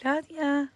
Claudia.